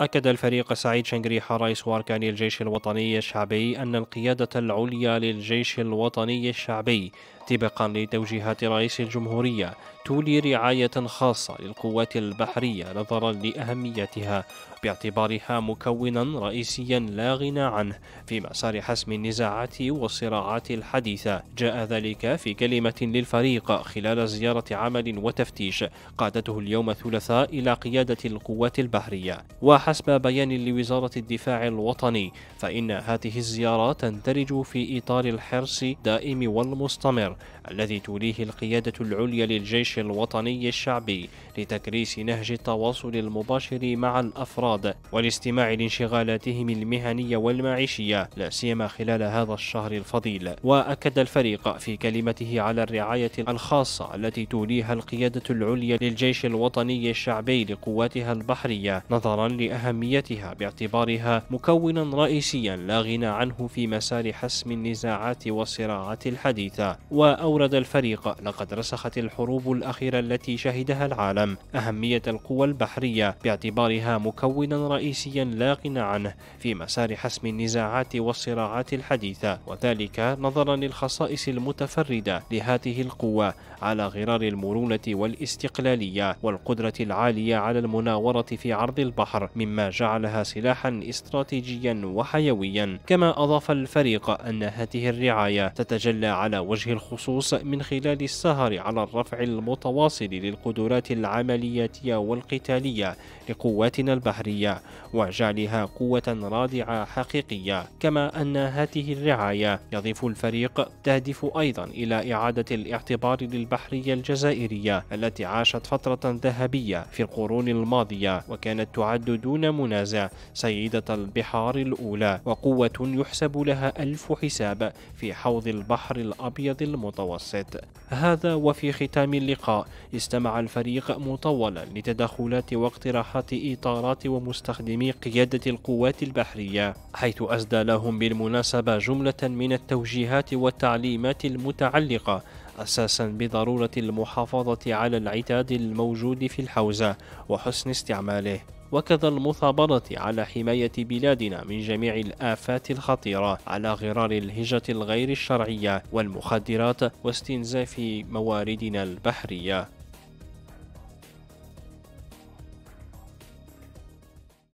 أكد الفريق سعيد شنقريحة رئيس وأركان الجيش الوطني الشعبي أن القيادة العليا للجيش الوطني الشعبي طبقا لتوجيهات رئيس الجمهورية تولي رعاية خاصة للقوات البحرية نظرا لأهميتها باعتبارها مكونا رئيسيا لا غنى عنه. في مسار حسم النزاعات والصراعات الحديثة جاء ذلك في كلمة للفريق خلال زيارة عمل وتفتيش قادته اليوم الثلاثاء إلى قيادة القوات البحرية. وحسب بيان لوزارة الدفاع الوطني فإن هذه الزيارة تندرج في إطار الحرص الدائم والمستمر الذي توليه القيادة العليا للجيش الوطني الشعبي لتكريس نهج التواصل المباشر مع الأفراد والاستماع لانشغالاتهم المهنية والمعيشية لا سيما خلال هذا الشهر الفضيل. وأكد الفريق في كلمته على الرعاية الخاصة التي توليها القيادة العليا للجيش الوطني الشعبي لقواتها البحرية نظرا لأهميتها باعتبارها مكونا رئيسيا لا غنى عنه في مسار حسم النزاعات والصراعات الحديثة. وأورد الفريق لقد رسخت الحروب الأخيرة التي شهدها العالم. أهمية القوى البحرية باعتبارها مكونا رئيسيا لا غنى عنه في مسار حسم النزاعات والصراعات الحديثة. وذلك نظرا للخصائص المتفردة لهذه القوة على غرار المرونة والاستقلالية والقدرة العالية على المناورة في عرض البحر مما جعلها سلاحا استراتيجيا وحيويا. كما أضاف الفريق أن هذه الرعاية تتجلى على وجه الخصوص من خلال السهر على الرفع المتواصل للقدرات العملياتية والقتالية لقواتنا البحرية وجعلها قوة رادعة حقيقية كما أن هذه الرعاية يضيف الفريق تهدف أيضا إلى إعادة الاعتبار للبحرية الجزائرية التي عاشت فترة ذهبية في القرون الماضية وكانت تعد دون منازع سيدة البحار الأولى وقوة يحسب لها ألف حساب في حوض البحر الأبيض المتوسط. هذا وفي ختام اللقاء. استمع الفريق مطولا لتدخلات واقتراحات إطارات ومستخدمي قيادة القوات البحرية حيث أسدى لهم بالمناسبة جملة من التوجيهات والتعليمات المتعلقة أساسا بضرورة المحافظة على العتاد الموجود في الحوزة وحسن استعماله. وكذا المثابرة على حماية بلادنا من جميع الآفات الخطيرة على غرار الهجرة الغير الشرعية والمخدرات واستنزاف مواردنا البحرية.